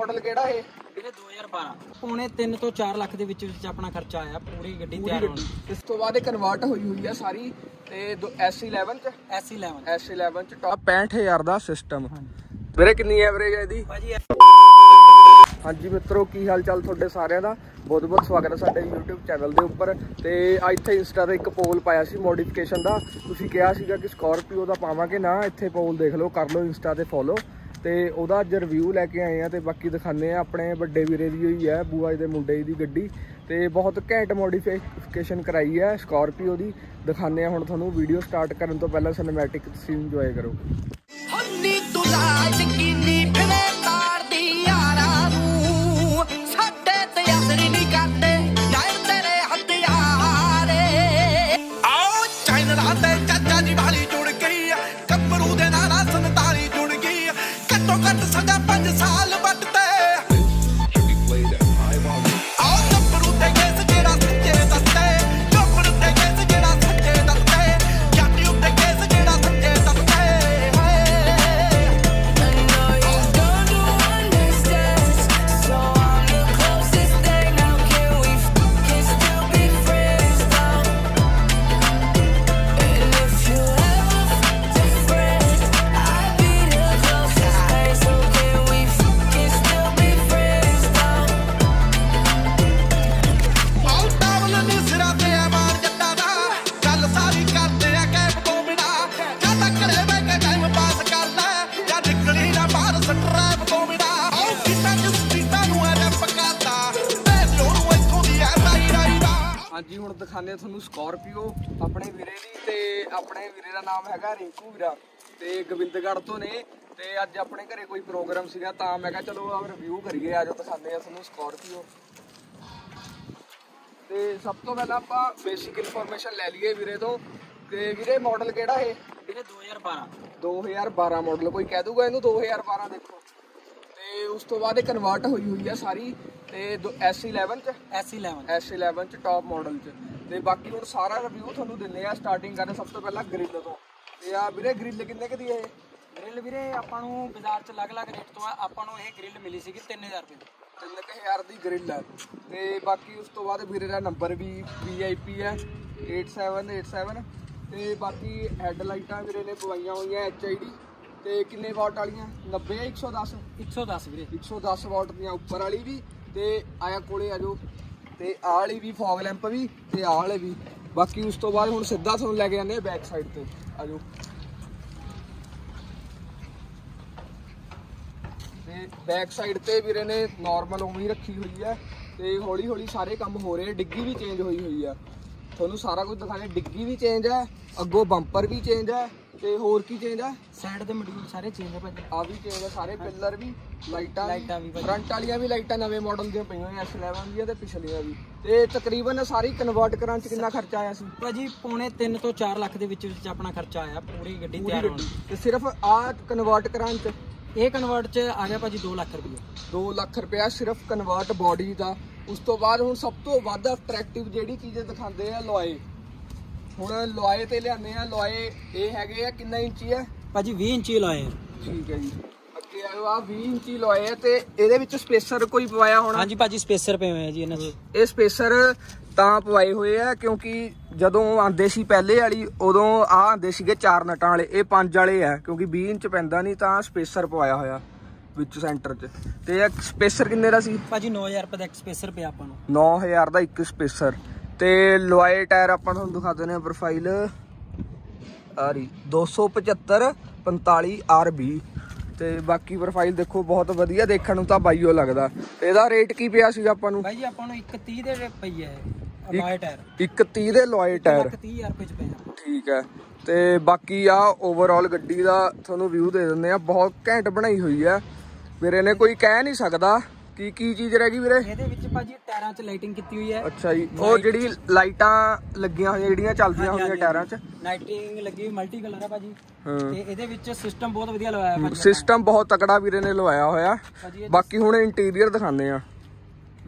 Model ਕਿਹੜਾ ਇਹ? ਵੀਰੇ 2012 ਪੌਣੇ 3 ਤੋਂ 4 ਲੱਖ ਦੇ ਵਿੱਚ ਵਿੱਚ ਆਪਣਾ ਖਰਚਾ ਆਇਆ ਪੂਰੀ ਗੱਡੀ ਤਿਆਰ ਹੋਣ। ਇਸ ਤੋਂ ਬਾਅਦ ਇਹ ਕਨਵਰਟ ਹੋਈ ਹੋਈ ਆ ਸਾਰੀ ਤੇ S11 ਚ? S11 S11 ਚ ਟੌਪ 65000 ਦਾ ਸਿਸਟਮ ਵੀਰੇ ਕਿੰਨੀ ਐਵਰੇਜ ਹੈ ਇਹਦੀ? ਭਾਜੀ ਹਾਂਜੀ ਮਿੱਤਰੋ ਕੀ ਹਾਲ ਚਾਲ ਤੁਹਾਡੇ ਸਾਰਿਆਂ ਦਾ? ਬਹੁਤ ਬਹੁਤ ਸਵਾਗਤ ਹੈ ਸਾਡੇ YouTube ਚੈਨਲ ਦੇ ਉੱਪਰ। ਤੇ ਅੱਜ ਇੱਥੇ ਇੰਸਟਾ ਤੇ ਇੱਕ ਪੋਲ ਪਾਇਆ ਸੀ ਮੋਡੀਫਿਕੇਸ਼ਨ ਦਾ। ਤੁਸੀਂ ਕਿਹਾ ਸੀਗਾ ਕਿ ਸਕਾਰਪੀਓ ਦਾ ਪਾਵਾਂਗੇ ਨਾ ਇੱਥੇ ਪੋਲ ਦੇਖ ਲਓ ਕਰ ਲਓ ਇੰਸਟਾ ਤੇ ਫੋਲੋ ਤੇ ਉਹਦਾ ਅੱਜ ਰਿਵਿਊ ਲੈ ਕੇ ਆਏ ਆ ਤੇ ਬਾਕੀ ਦਿਖਾਣੇ ਆ। ਆਪਣੇ ਵੱਡੇ ਵੀਰੇ ਦੀ ਹੋਈ ਹੈ ਬੂਆ ਜੀ ਦੇ ਮੁੰਡੇ ਦੀ ਗੱਡੀ ਤੇ ਬਹੁਤ ਘੈਂਟ ਮੋਡੀਫਿਕੇਸ਼ਨ ਕਰਾਈ ਹੈ ਸਕਾਰਪੀਓ ਦੀ। ਦਿਖਾਣੇ ਆ ਹੁਣ ਤੁਹਾਨੂੰ ਵੀਡੀਓ ਸਟਾਰਟ ਕਰਨ ਤੋਂ ਪਹਿਲਾਂ ਸਿਨੇਮੈਟਿਕ ਤੁਸੀਂ ਇੰਜੋਏ ਕਰੋ। ਹੰਨੀ ਤੂੰ ਲਾਜ ਹਾਂਜੀ ਹੁਣ ਆ ਤੁਹਾਨੂੰ ਸਕਾਰਪੀਓ ਆਪਣੇ ਵੀਰੇ ਦੀ ਤੇ ਆਪਣੇ ਵੀਰੇ ਦਾ ਨਾਮ ਹੈਗਾ ਰਿੰਕੂ ਵੀਰਾ ਤੇ ਗੋਬਿੰਦਗੜ੍ਹ ਤੋਂ ਨੇ ਤੇ ਅੱਜ ਆਪਣੇ ਘਰੇ ਕੋਈ ਪ੍ਰੋਗਰਾਮ ਸੀਗਾ ਤਾਂ ਮੈਂ ਕਿਹਾ ਚਲੋ ਆ ਰਿਵਿਊ ਕਰੀਏ ਆਜੋ ਦਿਖਾਉਂਦੇ ਆ ਤੁਹਾਨੂੰ ਸਕਾਰਪੀਓ ਤੇ ਸਭ ਤੋਂ ਪਹਿਲਾਂ ਆਪਾਂ ਬੇਸਿਕ ਇਨਫੋਰਮੇਸ਼ਨ ਲੈ ਲਈਏ ਵੀਰੇ ਤੋਂ। ਤੇ ਵੀਰੇ ਮਾਡਲ ਕਿਹੜਾ ਇਹ? ਵੀਰੇ 2012 2012 ਮਾਡਲ ਕੋਈ ਕਹਿ ਦੂਗਾ ਇਹਨੂੰ? 2012 ਦੇਖੋ। ਤੇ ਉਸ ਤੋਂ ਬਾਅਦ ਇਹ ਕਨਵਰਟ ਹੋਈ ਹੋਈ ਆ ਸਾਰੀ। ਤੇ ਦੋ- S11 ਚ? S11 S11 ਚ। ਟਾਪ ਮਾਡਲ ਚ ਤੇ ਬਾਕੀ ਹੁਣ ਸਾਰਾ ਰਿਵਿਊ ਤੁਹਾਨੂੰ ਦਿੰਨੇ ਆ ਸਟਾਰਟਿੰਗ ਕਰਦੇ ਸਭ ਤੋਂ ਪਹਿਲਾਂ ਗ੍ਰਿਲ ਤੋਂ। ਤੇ ਆ ਵੀਰੇ ਗ੍ਰਿਲ ਕਿੰਨੇ ਕੁ ਦੀ ਹੈ ਇਹ? ਗ੍ਰਿਲ ਵੀਰੇ ਆਪਾਂ ਨੂੰ ਬਾਜ਼ਾਰ 'ਚ ਅਲੱਗ-ਅਲੱਗ ਰੇਟ ਤੋਂ ਆ ਆਪਾਂ ਨੂੰ ਇਹ ਗ੍ਰਿਲ ਮਿਲੀ ਸੀਗੀ 3000 ਰੁਪਏ ਦੀ। 3000 ਦੀ ਗ੍ਰਿਲ ਹੈ ਤੇ ਬਾਕੀ ਉਸ ਤੋਂ ਬਾਅਦ ਵੀਰੇ ਦਾ ਨੰਬਰ ਵੀ VIP ਹੈ 8787 ਤੇ ਬਾਕੀ ਹੈੱਡ ਲਾਈਟਾਂ ਵੀਰੇ ਨੇ ਪਵਾਈਆਂ ਹੋਈਆਂ HID ਤੇ ਕਿੰਨੇ ਵਾਟ ਵਾਲੀਆਂ? 90 ਜਾਂ 110 110 ਵੀਰੇ। 110 ਵਾਟ ਦੀਆਂ ਉੱਪਰ ਵਾਲੀ ਵੀ। ਤੇ ਆਇਆ ਕੋਲੇ ਆ ਜਾਓ। ਤੇ ਆਹ ਵਾਲੀ ਵੀ ਫੌਗ ਲੈਂਪ ਵੀ ਤੇ ਆਹ ਵਾਲੇ ਵੀ। ਬਾਕੀ ਉਸ ਤੋਂ ਬਾਅਦ ਹੁਣ ਸਿੱਧਾ ਤੁਹਾਨੂੰ ਲੈ ਕੇ ਜਾਂਦੇ ਆ ਬੈਕ ਸਾਈਡ ਤੇ। ਆ ਜਾਓ। ਤੇ ਬੈਕ ਸਾਈਡ ਤੇ ਵੀਰੇ ਨੇ ਨਾਰਮਲ ਉਵੇਂ ਹੀ ਰੱਖੀ ਹੋਈ ਹੈ ਤੇ ਹੌਲੀ ਹੌਲੀ ਸਾਰੇ ਕੰਮ ਹੋ ਰਹੇ ਡਿੱਗੀ ਵੀ ਚੇਂਜ ਹੋਈ ਹੋਈ ਆ। ਤੁਹਾਨੂੰ ਸਾਰਾ ਕੁਝ ਦਿਖਾਣੇ, ਡਿੱਗੀ ਵੀ ਚੇਂਜ ਹੈ ਅੱਗੋਂ ਬੰਪਰ ਵੀ ਚੇਂਜ ਹੈ ਤੇ ਹੋਰ ਕੀ ਚੇਂਜ ਹੈ ਸਾਈਡ ਦੇ ਮੋਡਿਊਲ ਸਾਰੇ ਚੇਂਜ ਹੈ ਭਾਜੀ। ਆ ਵੀ ਚੇਂਜ ਆ ਸਾਰੇ ਪਿੱਲਰ ਵੀ ਲਾਈਟਾਂ ਲਾਈਟਾਂ ਵੀ। ਫਰੰਟ ਵਾਲੀਆਂ ਵੀ ਲਾਈਟਾਂ ਨਵੇਂ ਮਾਡਲ ਦੀਆਂ ਪਈਆਂ ਹੋਈਆਂ S11 ਦੀਆਂ ਤੇ ਪਿਛਲੀਆਂ ਵੀ। ਤੇ ਤਕਰੀਬਨ ਸਾਰੀ ਕਨਵਰਟ ਕਰਾਂ ਚ ਕਿੰਨਾ ਖਰਚਾ ਆਇਆ ਸੀ? ਭਾਜੀ ਪੌਣੇ 3 ਤੋਂ 4 ਲੱਖ ਦੇ ਵਿੱਚ ਵਿੱਚ ਆਪਣਾ ਖਰਚਾ ਆਇਆ ਪੂਰੀ ਗੱਡੀ ਤਿਆਰ ਹੋਣ। ਤੇ ਸਿਰਫ ਆ ਕਨਵਰਟ ਕਰਾਂ ਚ? ਇਹ ਕਨਵਰਟ 'ਚ ਆ ਗਿਆ ਭਾਜੀ 2 ਲੱਖ ਰੁਪਏ 2 ਲੱਖ ਰੁਪਇਆ ਸਿਰਫ ਕਨਵਰਟ ਬਾਡੀ ਦਾ। ਉਸ ਤੋਂ ਬਾਅਦ ਹੁਣ ਸਭ ਤੋਂ ਵੱਧ ਅਟਰੈਕਟਿਵ ਜਿਹੜੀ ਚੀਜ਼ ਦਿਖਾਉਂਦੇ ਆ ਲੋਏ। ਹੁਣ ਲੋਏ ਤੇ ਲਿਆਂਦੇ ਆ ਲੋਏ ਇਹ ਹੈਗੇ ਆ ਕਿੰਨਾ ਇੰਚੀ ਹੈ ਭਾਜੀ 20 ਇੰਚੀ ਲਾਏ ਆ। ਠੀਕ ਹੈ ਜੀ। ਅੱਗੇ ਆਇਓ ਆ 20 ਇੰਚੀ ਲੋਏ ਆ ਤੇ ਇਹਦੇ ਵਿੱਚ ਸਪੇਸਰ ਕੋਈ ਪਵਾਇਆ ਹੋਣਾ? ਹਾਂਜੀ ਭਾਜੀ ਸਪੇਸਰ ਪਏ ਹੋਏ ਆ ਜੀ ਇਹਨਾਂ 'ਚ ਇਹ ਸਪੇਸਰ ਤਾਂ ਪਵਾਏ ਹੋਏ ਆ ਕਿਉਂਕਿ ਜਦੋਂ ਆਂਦੇ ਸੀ ਪਹਿਲੇ ਵਾਲੀ ਉਦੋਂ ਆ ਆਂਦੇ ਸੀਗੇ ਚਾਰ ਨਟਾਂ ਵਾਲੇ ਇਹ ਪੰਜ ਵਾਲੇ ਆ ਕਿਉਂਕਿ 20 ਇੰਚ ਪੈਂਦਾ ਨਹੀਂ ਤਾਂ ਸਪੇਸਰ ਪਵਾਇਆ ਹੋਇਆ ਵਿੱਚ ਸੈਂਟਰ 'ਚ। ਤੇ ਇਹ ਸਪੇਸਰ ਕਿੰਨੇ ਦਾ ਸੀ? ਭਾਜੀ 9000 ਰੁਪਏ ਦਾ ਇੱਕ ਸਪੇਸਰ ਪਿਆ ਆਪਾਂ ਨੂੰ। 9000 ਦਾ ਇੱਕ ਸਪੇਸਰ। ਤੇ ਲੋਏ ਟਾਇਰ ਆਪਾਂ ਤੁਹਾਨੂੰ ਦਿਖਾ ਦਿੰਦੇ ਆ ਪ੍ਰੋਫਾਈਲ ਆ ਰਹੀ 275 45 RB ਤੇ ਬਾਕੀ ਪ੍ਰੋਫਾਈਲ ਦੇਖੋ ਬਹੁਤ ਵਧੀਆ ਦੇਖਣ ਨੂੰ ਤਾਂ ਬਾਈਓ ਲੱਗਦਾ। ਇਹਦਾ ਰੇਟ ਕੀ ਪਿਆ ਸੀ ਆਪਾਂ ਨੂੰ? ਜੀ ਆਪਾਂ ਨੂੰ 130 ਦੇ ਪਈ ਹੈ ਟਾਇਰ। ਇੱਕ 30 ਦੇ ਲੋਏ ਟਾਇਰ। 130 ਰੁਪਏ 'ਚ ਪਿਆ ਠੀਕ ਹੈ। ਤੇ ਬਾਕੀ ਆ ਓਵਰਆਲ ਗੱਡੀ ਦਾ ਤੁਹਾਨੂੰ ਵਿਊ ਦੇ ਦਿੰਦੇ ਆ ਬਹੁਤ ਘੈਂਟ ਬਣਾਈ ਹੋਈ ਆ ਵੀਰੇ ਨੇ ਕੋਈ ਕਹਿ ਨਹੀਂ ਸਕਦਾ। ਕੀ ਕੀ ਚੀਜ਼ ਰਹਿ ਗਈ ਵੀਰੇ? ਇਹਦੇ ਵਿੱਚ ਭਾਜੀ ਟਾਇਰਾਂ 'ਚ ਲਾਈਟਿੰਗ ਕੀਤੀ ਹੋਈ ਹੈ। ਅੱਛਾ ਜੀ ਉਹ ਜਿਹੜੀ ਲਾਈਟਾਂ ਲੱਗੀਆਂ ਹੋਈਆਂ ਜਿਹੜੀਆਂ ਚੱਲਦੀਆਂ ਹੁੰਦੀਆਂ ਟਾਇਰਾਂ 'ਚ? ਲਾਈਟਿੰਗ ਲੱਗੀ ਹੋਈ ਮਲਟੀ ਕਲਰ ਹੈ। ਭਾਜੀ ਤੇ ਇਹਦੇ ਵਿੱਚ ਸਿਸਟਮ ਬਹੁਤ ਵਧੀਆ ਲਵਾਇਆ ਭਾਜੀ ਸਿਸਟਮ ਬਹੁਤ ਤਕੜਾ ਵੀਰੇ ਨੇ ਲਵਾਇਆ ਹੋਇਆ। ਬਾਕੀ ਹੁਣ ਇੰਟੀਰੀਅਰ ਦਿਖਾਉਂਦੇ ਆ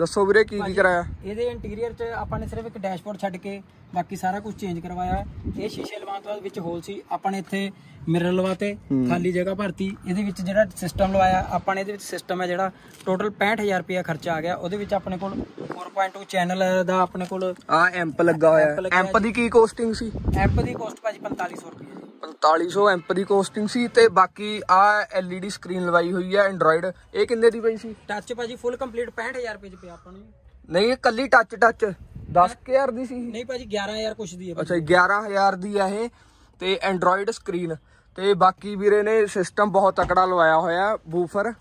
ਦੱਸੋ ਵੀਰੇ ਕੀ ਕੀ ਕਰਾਇਆ? ਇਹਦੇ ਇੰਟੀਰੀਅਰ 'ਚ ਆਪਾਂ ਨੇ ਸਿਰਫ ਇੱਕ ਡੈਸ਼ਬੋਰਡ ਛੱਡ ਕੇ ਬਾਕੀ ਸਾਰਾ ਕੁਝ ਚੇਂਜ ਕਰਵਾਇਆ। ਇਹ ਸ਼ੀਸ਼ੇ ਲਵਾਉਣ ਤੋਂ ਬਾਅਦ ਵਿੱਚ ਹੋਲ ਸੀ। ਆਪਾਂ ਨੇ ਇੱਥੇ ਮਿਰਰ ਲਵਾਤੇ ਖਾਲੀ ਜਗ੍ਹਾ ਭਰਤੀ। ਇਹਦੇ ਵਿੱਚ ਜਿਹੜਾ ਸਿਸਟਮ ਲਵਾਇਆ ਆਪਾਂ ਨੇ ਇਹਦੇ ਵਿੱਚ ਸਿਸਟਮ ਹੈ ਜਿਹੜਾ ਟੋਟਲ 65000 ਰੁਪਇਆ ਖਰਚਾ ਆ ਗਿਆ। ਉਹਦੇ ਵਿੱਚ ਆਪਣੇ ਕੋਲ 4.2 ਚੈਨਲ ਦਾ ਆਪਣੇ ਕੋਲ ਆ ਐਂਪ ਲੱਗਾ ਹੋਇਆ ਐਂਪ ਦੀ ਕੀ ਕੋਸਟਿੰਗ ਸੀ? ਐਪ ਦੀ ਕੋਸਟ ਭਾਜੀ 4500 ਰੁਪਏ 4500 ਐਂਪ ਦੀ ਕੋਸਟਿੰਗ ਸੀ ਤੇ ਬਾਕੀ ਆ LED ਸਕਰੀਨ ਲਵਾਈ ਹੋਈ ਹੈ ਐਂਡਰੋਇਡ ਇਹ ਕਿੰਨੇ ਦੀ ਪਈ ਸੀ? ਟੱਚ ਭਾਜੀ ਫੁੱਲ ਕੰਪਲੀਟ 65000 ਰੁਪਏ 'ਚ ਪਿਆ ਆਪਾਂ ਨੂੰ। ਨਹੀਂ ਇਹ ਕੱਲੀ ਟੱਚ ਟੱਚ 10000 ਦੀ ਸੀ ਨਹੀਂ ਭਾਜੀ 11000 ਕੁਛ ਦੀ ਹੈ। ਅੱਛਾ 11000 ਦੀ ਆ ਇਹ। ਤੇ ਐਂਡਰੋਇਡ ਸਕਰੀਨ ਤੇ ਬਾਕੀ ਵੀਰੇ ਨੇ ਸਿਸਟਮ ਬਹੁਤ ਤਕੜਾ ਲਵਾਇਆ ਹੋਇਆ ਬੂਫਰ।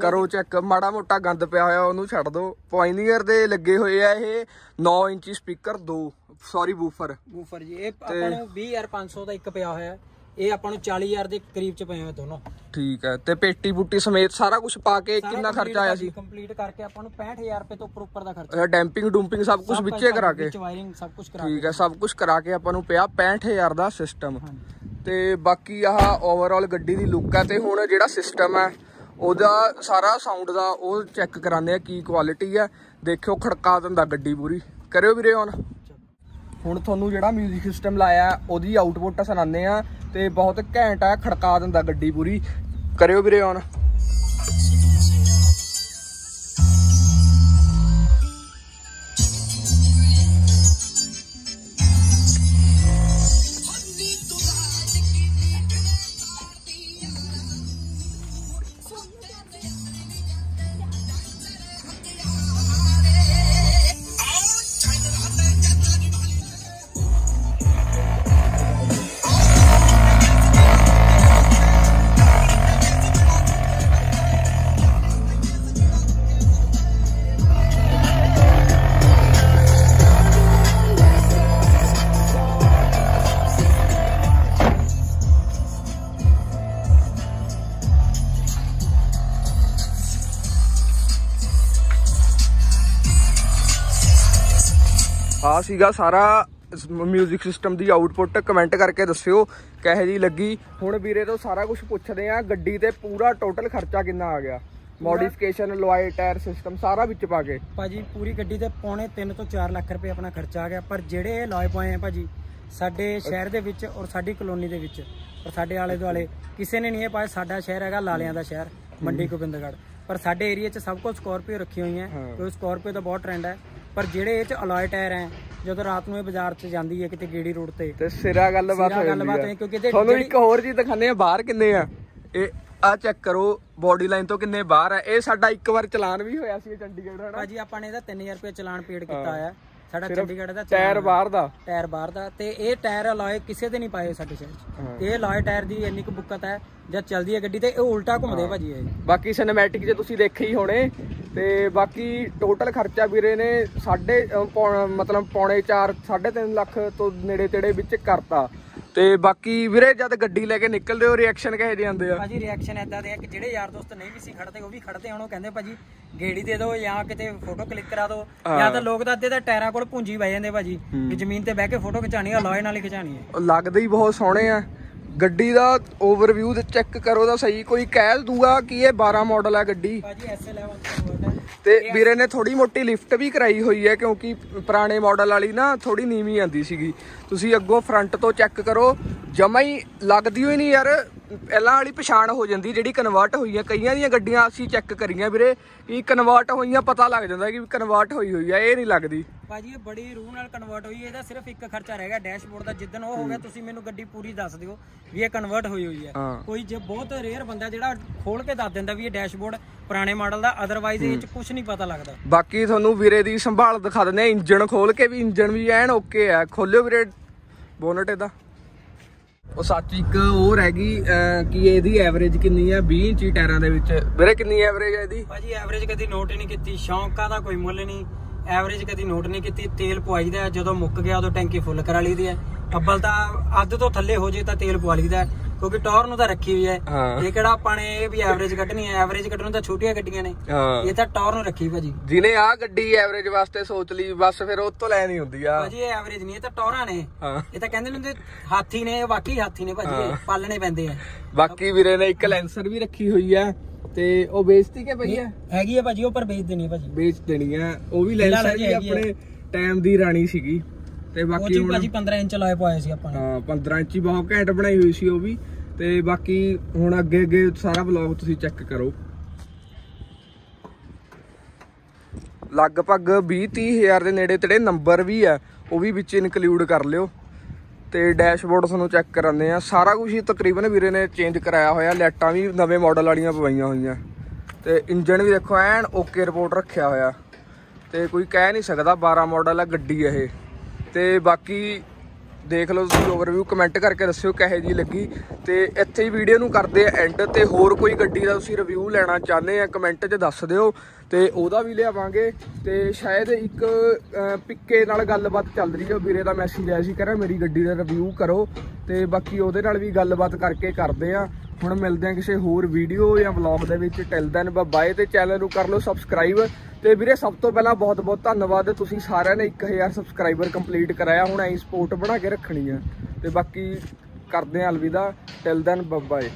ਕਰੋ ਚੈੱਕ ਮਾੜਾ ਮੋਟਾ ਗੰਦ ਪਿਆ ਹੋਇਆ ਉਹਨੂੰ ਛੱਡ ਦਿਓ ਪੋਇਨੀਅਰ ਦੇ ਲੱਗੇ ਹੋਏ ਆ ਇਹ 9 ਇੰਚੀ ਸਪੀਕਰ ਦੋ ਸੌਰੀ ਬੂਫਰ ਬੂਫਰ ਜੀ ਇਹ ਆਪਾਂ ਨੂੰ 20500 ਦਾ ਇੱਕ ਪਿਆ ਹੋਇਆ। ਇਹ ਆਪਾਂ ਨੂੰ 40000 ਦੇ ਕਰੀਬ ਚ ਪਏ ਹੋਏ ਦੋਨੋਂ। ਠੀਕ ਹੈ ਤੇ ਪੇਟੀ ਬੁੱਟੀ ਸਮੇਤ ਸਾਰਾ ਕੁਝ ਪਾ ਕੇ ਕਿੰਨਾ ਖਰਚਾ ਆਇਆ ਸੀ? ਕੰਪਲੀਟ ਕਰਕੇ ਆਪਾਂ ਨੂੰ 65000 ਰੁਪਏ ਤੋਂ ਉੱਪਰ ਉੱਪਰ ਦਾ ਖਰਚਾ। ਡੈਂਪਿੰਗ ਡੂੰਪਿੰਗ ਸਭ ਕੁਝ ਵਿੱਚੇ ਕਰਾ ਕੇ? ਵਾਇਰਿੰਗ ਸਭ ਕੁਝ ਕਰਾ ਠੀਕ ਹੈ ਸਭ ਕੁਝ ਕਰਾ ਕੇ ਆਪਾਂ ਨੂੰ ਪਿਆ 65000 ਦਾ ਸਿਸਟਮ ਤੇ ਬਾਕੀ ਆਹ ਓਵਰਆਲ ਗੱਡੀ ਦੀ ਲੁੱਕ ਹੈ ਤੇ ਹੁਣ ਜਿਹੜਾ ਸਿਸਟਮ ਹੈ ਉਹਦਾ ਸਾਰਾ ਸਾਊਂਡ ਦਾ ਉਹ ਚੈੱਕ ਕਰਾਉਂਦੇ ਆ ਕੀ ਕੁਆਲਿਟੀ ਹੈ ਦੇਖਿਓ ਖੜਕਾ ਦਿੰਦਾ ਗੱਡੀ ਪੂਰੀ। ਕਰਿਓ ਵੀਰੇ ਔਨ ਹੁਣ ਤੁਹਾਨੂੰ ਜਿਹੜਾ 뮤직 ਸਿਸਟਮ ਲਾਇਆ, ਉਹਦੀ ਆਊਟਪੁੱਟ ਸੁਣਾਉਂਦੇ ਆ ਤੇ ਬਹੁਤ ਘੈਂਟ ਆ, ਖੜਕਾ ਦਿੰਦਾ ਗੱਡੀ ਪੂਰੀ। ਕਰਿਓ ਵੀਰੇ ਔਨ ਆ ਸੀਗਾ ਸਾਰਾ 뮤직 ਸਿਸਟਮ ਦੀ ਆਊਟਪੁੱਟ ਕਮੈਂਟ ਕਰਕੇ ਦੱਸਿਓ ਕਿਹੋ ਜੀ ਲੱਗੀ। ਹੁਣ ਵੀਰੇ ਤੋਂ ਸਾਰਾ ਕੁਝ ਪੁੱਛਦੇ ਆ ਗੱਡੀ ਤੇ ਪੂਰਾ ਟੋਟਲ ਖਰਚਾ ਕਿੰਨਾ ਆ ਗਿਆ? ਮੋਡੀਫਿਕੇਸ਼ਨ ਲੋਏ ਟਾਇਰ ਸਿਸਟਮ ਸਾਰਾ ਵਿੱਚ ਪਾ ਕੇ। ਭਾਜੀ ਪੂਰੀ ਗੱਡੀ ਤੇ ਪੌਣੇ 3 ਤੋਂ 4 ਲੱਖ ਰੁਪਏ ਆਪਣਾ ਖਰਚਾ ਆ ਗਿਆ। ਪਰ ਜਿਹੜੇ ਇਹ ਲਾਏ ਪਏ ਆ ਭਾਜੀ ਸਾਡੇ ਸ਼ਹਿਰ ਦੇ ਵਿੱਚ ਔਰ ਸਾਡੀ ਕਲੋਨੀ ਦੇ ਵਿੱਚ ਔਰ ਸਾਡੇ ਆਲੇ ਦੁਆਲੇ ਕਿਸੇ ਨੇ ਨਹੀਂ ਇਹ ਪਾਇਆ। ਸਾਡਾ ਸ਼ਹਿਰ ਹੈਗਾ ਲਾਲਿਆਂ ਦਾ ਸ਼ਹਿਰ ਮੰਡੀ ਗੋਬਿੰਦਗੜ੍ਹ। ਪਰ ਸਾਡੇ ਏਰੀਆ 'ਚ ਸਭ ਕੋਲ ਸਕਾਰਪੀਓ ਰੱਖੀ ਹੋਈਆਂ। ਕਿਉਂਕਿ ਸਕਾਰਪੀਓ ਦਾ ਬਹੁਤ ਟ੍ਰੈਂਡ ਹੈ। ਪਰ ਜਿਹੜੇ ਇਹ 'ਚ ਅਲੋਏ ਟਾਇਰ ਹੈ ਜਦੋਂ ਰਾਤ ਨੂੰ ਇਹ ਬਾਜ਼ਾਰ 'ਚ ਜਾਂਦੀ ਹੈ ਕਿਤੇ ਗੇੜੀ ਰੋਡ ਤੇ। ਤੇ ਸਿਰਾ ਗੱਲਬਾਤ ਹੋ ਗੱਲਬਾਤ ਆ। ਹੈ, ਕਿਉਂਕਿ ਇਹਦੇ ਤੁਹਾਨੂੰ ਇੱਕ ਹੋਰ ਚੀਜ਼ ਦਿਖਾਣੇ ਆ ਬਾਹਰ ਕਿੰਨੇ ਆ? ਇਹ ਆ ਚੈੱਕ ਕਰੋ ਬਾਡੀ ਲਾਈਨ ਤੋਂ ਕਿੰਨੇ ਬਾਹਰ ਆ। ਇਹ ਸਾਡਾ ਇੱਕ ਵਾਰ ਚਲਾਨ ਵੀ ਹੋਇਆ ਸੀ ਚੰਡੀਗੜ੍ਹ ਹਨਾ? ਭਾਜੀ ਆਪਾਂ ਨੇ ਇਹਦਾ 3000 ਰੁਪਏ ਚਲਾਨ ਪੇਡ ਕੀਤਾ ਹੈ। ਸਾਡਾ ਚੰਡੀਗੜ੍ਹ ਦਾ ਟਾਇਰ। ਬਾਹਰ ਦਾ। ਟਾਇਰ ਬਾਹਰ ਦਾ। ਤੇ ਇਹ ਟਾਇਰ ਅਲੋਏ ਕਿਸੇ ਦੇ ਨਹੀਂ ਪਾਏ ਸਾਡੇ ਸ਼ਹਿਰ 'ਚ। ਤੇ ਇਹ ਅਲੋਏ ਟਾਇਰ ਦੀ ਇੰਨੀ ਕੁ ਬੁੱਕਤ ਹੈ ਜਦ ਚੱਲਦੀ ਹੈ ਗੱਡੀ ਤੇ ਇਹ ਉਲਟਾ ਘੁੰਮਦੇ ਭਾਜੀ ਇਹ। ਬਾਕੀ ਸਿਨੇਮੈਟਿਕ ਜੇ ਤੁਸੀਂ ਦੇਖੇ ਹੀ ਹੋਣੇ ਤੇ ਬਾਕੀ ਟੋਟਲ ਖਰਚਾ ਵੀਰੇ ਨੇ ਸਾਢੇ ਮਤਲਬ ਪੌਣੇ 4 3.5 ਲੱਖ ਤੋਂ ਨੇੜੇ ਤੇੜੇ ਵਿੱਚ ਕਰਤਾ। ਤੇ ਬਾਕੀ ਵੀਰੇ ਜਦ ਗੱਡੀ ਲੈ ਕੇ ਨਿਕਲਦੇ ਹੋ ਰਿਐਕਸ਼ਨ ਕਿਹੋ ਜਿਹੇ ਆਉਂਦੇ ਆ? ਭਾਜੀ ਰਿਐਕਸ਼ਨ ਐਦਾਂ ਦੇ ਆ ਕਿ ਜਿਹੜੇ ਯਾਰ ਦੋਸਤ ਨਹੀਂ ਵੀ ਸੀ ਖੜਦੇ ਉਹ ਵੀ ਖੜਦੇ ਹੁਣ ਉਹ ਕਹਿੰਦੇ ਭਾਜੀ ਗੇੜੀ ਦੇ ਦਿਓ ਜਾਂ ਕਿਤੇ ਫੋਟੋ ਕਲਿੱਕ ਕਰਾ ਦਿਓ। ਜਾਂ ਤਾਂ ਲੋਕ ਤਾਂ ਅੱਧੇ ਤਾਂ ਟਾਇਰਾਂ ਕੋਲ ਪੁੰਜੀ ਬਹਿ ਜਾਂਦੇ ਭਾਜੀ। ਕਿ ਜ਼ਮੀਨ ਤੇ ਬਹਿ ਕੇ ਫੋਟੋ ਖਿਚਾਣੀ ਆ ਅਲੋਏ ਨਾਲ ਹੀ ਖਿਚਾਣੀ ਉਹ ਲੱਗਦੇ ਹੀ ਬਹੁਤ ਸੋਹਣੇ ਆ। ਗੱਡੀ ਦਾ ਓਵਰਵਿਊ ਤੇ ਚੈੱਕ ਕਰੋ ਤਾਂ ਸਹੀ। ਕੋਈ ਕਹਿ ਦੂਗਾ ਕਿ ਇਹ 12 ਮਾਡਲ ਆ ਗੱਡੀ। ਭਾਜੀ ਦਾ ਹੈ। ਤੇ ਵੀਰੇ ਨੇ ਥੋੜੀ ਮੋਟੀ ਲਿਫਟ ਵੀ ਕਰਾਈ ਹੋਈ ਹੈ ਕਿਉਂਕਿ ਪੁਰਾਣੇ ਮਾਡਲ ਵਾਲੀ ਨਾ ਥੋੜੀ ਨੀਵੀਂ ਆਂਦੀ ਸੀਗੀ। ਤੁਸੀਂ ਅੱਗੋਂ ਫਰੰਟ ਤੋਂ ਚੈੱਕ ਕਰੋ। ਜਮਾ ਹੀ ਲੱਗਦੀ ਹੋਈ ਨਹੀਂ ਯਾਰ। ਪਹਿਲਾਂ ਵਾਲੀ ਪਛਾਣ ਹੋ ਜਾਂਦੀ ਜਿਹੜੀ ਕਨਵਰਟ ਹੋਈ ਹੈ ਕਈਆਂ ਦੀਆਂ ਗੱਡੀਆਂ ਅਸੀਂ ਚੈੱਕ ਕਰੀਆਂ ਵੀਰੇ ਕਿ ਕਨਵਰਟ ਹੋਈਆਂ ਪਤਾ ਲੱਗ ਜਾਂਦਾ ਕਿ ਕਨਵਰਟ ਹੋਈ ਹੋਈ ਹੈ ਇਹ ਨਹੀਂ ਲੱਗਦੀ। ਭਾਜੀ ਇਹ ਬੜੀ ਰੂਹ ਨਾਲ ਕਨਵਰਟ ਹੋਈ। ਇਹਦਾ ਸਿਰਫ ਇੱਕ ਖਰਚਾ ਰਹਿ ਗਿਆ ਡੈਸ਼ਬੋਰਡ ਦਾ ਜਿੱਦਨ ਉਹ ਹੋ ਗਿਆ ਤੁਸੀਂ ਮੈਨੂੰ ਗੱਡੀ ਪੂਰੀ ਦੱਸ ਦਿਓ ਵੀ ਇਹ ਕਨਵਰਟ ਹੋਈ ਹੋਈ ਹੈ ਹਾਂ। ਕੋਈ ਜੇ ਬਹੁਤ ਰੇਅਰ ਬੰਦਾ ਜਿਹੜਾ ਖੋਲ ਕੇ ਦੱਸ ਦਿੰਦਾ ਵੀ ਇਹ ਡੈਸ਼ਬੋਰਡ ਪੁਰਾਣੇ ਮਾਡਲ ਦਾ ਅਦਰਵਾਈਜ਼ ਇਹ ਚ ਕੁਝ ਨਹੀਂ ਪਤਾ ਲੱਗਦਾ। ਬਾਕੀ ਤੁਹਾਨੂੰ ਵੀਰੇ ਦੀ ਸੰਭਾਲ ਦਿਖਾ ਦਿੰਦੇ ਆ ਇੰਜਨ ਖੋਲ ਕੇ ਵੀ ਇੰਜਨ ਵੀ ਐਨ ਓਕੇ ਆ। ਖੋਲਿਓ ਵੀਰੇ ਬੋਨਟ ਇਹਦਾ। ਉਹ ਸੱਚ ਇੱਕ ਹੋਰ ਹੈਗੀ ਅਹ, ਕਿ ਇਹਦੀ ਐਵਰੇਜ ਕਿੰਨੀ ਆ? 20 ਇੰਚੀ ਟਾਇਰਾਂ ਦੇ ਵਿੱਚ। ਵੀਰੇ ਕਿੰਨੀ ਐਵਰੇਜ ਹੈ ਇਹਦੀ? ਭਾਜੀ ਐਵਰੇਜ ਕਦੀ ਨੋਟ ਹੀ ਨਹੀਂ ਕੀਤੀ। ਸ਼ੌਂਕਾਂ ਦਾ ਕੋਈ ਮੁੱਲ ਨਹੀਂ। ਐਵਰੇਜ ਕਦੀ ਨੋਟ ਨਹੀਂ ਕੀਤੀ। ਤੇਲ ਪਵਾਈਦਾ ਜਦੋਂ ਮੁੱਕ ਗਿਆ ਉਦੋਂ ਟੈਂਕੀ ਫੁੱਲ ਕਰਾ ਲਈਦੀ ਹੈ। ਅੱਬਲ ਤਾਂ ਅੱਧ ਤੋਂ ਥੱਲੇ ਹੋ ਜੇ ਤਾਂ ਤੇਲ ਪਵਾ ਲਈਦਾ ਹੈ, ਕਿਉਂਕਿ ਟੌਰ ਨੂੰ ਤਾਂ ਰੱਖੀ ਹੋਈ ਹੈ। ਇਹ ਕਿਹੜਾ ਆਪਾਂ ਨੇ ਇਹ ਵੀ ਐਵਰੇਜ ਕੱਢਣੀ ਹੈ। ਐਵਰੇਜ ਕੱਢਣ ਨੂੰ ਤਾਂ ਛੋਟੀਆਂ ਗੱਡੀਆਂ ਨੇ। ਇਹ ਤਾਂ ਟੌਰ ਨੂੰ ਰੱਖੀ ਭਾਜੀ। ਜਿਹਨੇ ਆ ਗੱਡੀ ਐਵਰੇਜ ਵਾਸਤੇ ਸੋਚ ਲਈ ਬਸ ਫਿਰ ਉਹ ਤੋਂ ਲੈ ਨਹੀਂ ਹੁੰਦੀ ਆ। ਭਾਜੀ ਇਹ ਐਵਰੇਜ ਨਹੀਂ ਇਹ ਤਾਂ ਟੌਰਾਂ ਨੇ। ਇਹ ਤਾਂ ਕਹਿੰਦੇ ਨੇ ਹੁੰਦੇ ਹਾਥੀ ਨੇ ਵਾਕਈ ਹਾਥੀ ਨੇ ਭਾਜੀ ਪਾਲਣੇ ਪੈਂਦੇ ਆ। ਬਾਕੀ ਵੀਰੇ ਨੇ ਇੱਕ ਲੈਂਸਰ ਵੀ ਰੱਖੀ ਹੋਈ ਆ ਤੇ ਉਹ ਵੇਚਤੀ ਕਿ ਹੈ ਹੈਗੀ ਆ ਭਾਜੀ ਉਹ ਪਰ ਵੇਚ ਦੇਣੀ ਆ ਭਾਜੀ। ਵੇਚ ਦੇਣੀ ਹੈ ਉਹ ਵੀ ਲੈਂਸ ਫਿਲਹਾਲ ਹੈ ਹਜੇ ਜੀ ਹੈਗੀ ਹੈ। ਆਪਣੇ ਟਾਈਮ ਦੀ ਰਾਣੀ ਸੀਗੀ। ਤੇ ਉਹ ਬਾਕੀ ਜੀ ਹੁਣ ਭਾਜੀ 15 ਇੰਚ ਲਾਏ ਪਵਾਏ ਸੀ ਆਪਾਂ ਨੇ। ਹਾਂ 15 ਇੰਚੀ ਬਹੁਤ ਘੈਂਟ ਬਣਾਈ ਹੋਈ ਸੀ ਉਹ ਵੀ। ਤੇ ਬਾਕੀ ਹੁਣ ਅੱਗੇ ਅੱਗੇ ਸਾਰਾ ਵਲੌਗ ਤੁਸੀਂ ਚੈੱਕ ਕਰੋ। ਲਗਭਗ 20 30 ਹਜ਼ਾਰ ਦੇ ਨੇੜੇ ਤੇੜੇ ਨੰਬਰ ਵੀ ਆ ਉਹ ਵੀ ਵਿੱਚ ਇਨਕਲੂਡ ਕਰ ਲਿਓ। ਤੇ ਡੈਸ਼ਬੋਰਡ ਤੁਹਾਨੂੰ ਚੈੱਕ ਕਰਾਉਂਦੇ ਆ। ਸਾਰਾ ਕੁਝ ਹੀ ਤਕਰੀਬਨ ਵੀਰੇ ਨੇ ਚੇਂਜ ਕਰਾਇਆ ਹੋਇਆ ਲਾਈਟਾਂ ਵੀ ਨਵੇਂ ਮਾਡਲ ਵਾਲੀਆਂ ਪਵਾਈਆਂ ਹੋਈਆਂ। ਤੇ ਇੰਜਨ ਵੀ ਦੇਖੋ ਐਨ ਓਕੇ ਰਿਪੋਰਟ ਰੱਖਿਆ ਹੋਇਆ। ਤੇ ਕੋਈ ਕਹਿ ਨਹੀਂ ਸਕਦਾ 12 ਮਾਡਲ ਆ ਗੱਡੀ ਇਹ। ਤੇ ਬਾਕੀ ਦੇਖ ਲਓ ਤੁਸੀਂ ਓਵਰਵਿਊ ਕਮੈਂਟ ਕਰਕੇ ਦੱਸਿਓ ਕਿਹੋ ਜੀ ਲੱਗੀ। ਤੇ ਇੱਥੇ ਹੀ ਵੀਡੀਓ ਨੂੰ ਕਰਦੇ ਆ ਐਂਡ ਤੇ ਹੋਰ ਕੋਈ ਗੱਡੀ ਦਾ ਤੁਸੀਂ ਰਿਵਿਊ ਲੈਣਾ ਚਾਹੁੰਦੇ ਆ ਕਮੈਂਟ 'ਚ ਦੱਸ ਦਿਓ। ਤੇ ਉਹਦਾ ਵੀ ਲਿਆਵਾਂਗੇ। ਤੇ ਸ਼ਾਇਦ ਇੱਕ ਪਿੱਕੇ ਨਾਲ ਗੱਲਬਾਤ ਚੱਲ ਰਹੀ ਹੈ ਵੀਰੇ ਦਾ ਮੈਸੇਜ ਆਇਆ ਸੀ, ਕਹਿੰਦਾ ਮੇਰੀ ਗੱਡੀ ਦਾ ਰਿਵਿਊ ਕਰੋ। ਤੇ ਬਾਕੀ ਉਹਦੇ ਨਾਲ ਵੀ ਗੱਲਬਾਤ ਕਰਕੇ ਕਰਦੇ ਆ। ਹੁਣ ਮਿਲਦੇ ਆ ਕਿਸੇ ਹੋਰ ਵੀਡੀਓ ਜਾਂ ਵਲੌਗ ਦੇ ਵਿੱਚ। ਟਿਲ ਦੈਨ ਬਾਏ ਤੇ ਚੈਨਲ ਨੂੰ ਕਰ ਲਓ ਸਬਸਕ੍ਰਾਈਬ ਤੇ ਵੀਰੇ, ਸਭ ਤੋਂ ਪਹਿਲਾਂ ਬਹੁਤ ਬਹੁਤ ਧੰਨਵਾਦ। ਤੁਸੀਂ ਸਾਰਿਆਂ ਨੇ 1000 ਸਬਸਕ੍ਰਾਈਬਰ ਕੰਪਲੀਟ ਕਰਾਇਆ। ਹੁਣ ਐਂ ਸਪੋਰਟ ਬਣਾ ਕੇ ਰੱਖਣੀ ਆ। ਤੇ ਬਾਕੀ ਕਰਦੇ ਆ ਅਲਵਿਦਾ। Till then bye